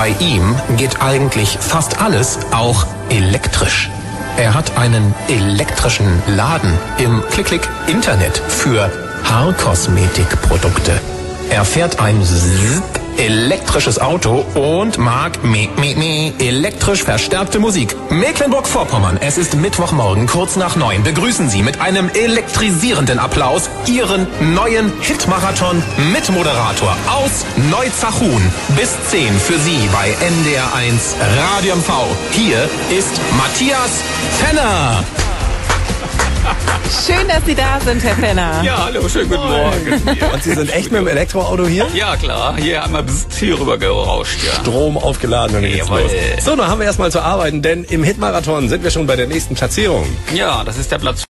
Bei ihm geht eigentlich fast alles auch elektrisch. Er hat einen elektrischen Laden im Klick-Klick Internet für Haarkosmetikprodukte. Er fährt ein Zzz elektrisches Auto und mag me, me, me, elektrisch verstärkte Musik. Mecklenburg-Vorpommern, es ist Mittwochmorgen, kurz nach neun. Begrüßen Sie mit einem elektrisierenden Applaus Ihren neuen Hitmarathon mit Moderator aus Neuzachun. Bis zehn für Sie bei NDR1 Radio MV. Hier ist Matthias Fenner. Schön, dass Sie da sind, Herr Fenner. Ja, hallo, schönen guten Morgen. Und Sie sind echt mit dem Elektroauto hier? Ja, klar, hier einmal bis hier rüber gerauscht, ja. Strom aufgeladen und Jawohl. los. So, dann haben wir erstmal zu arbeiten, denn im Hitmarathon sind wir schon bei der nächsten Platzierung. Ja, das ist der Platz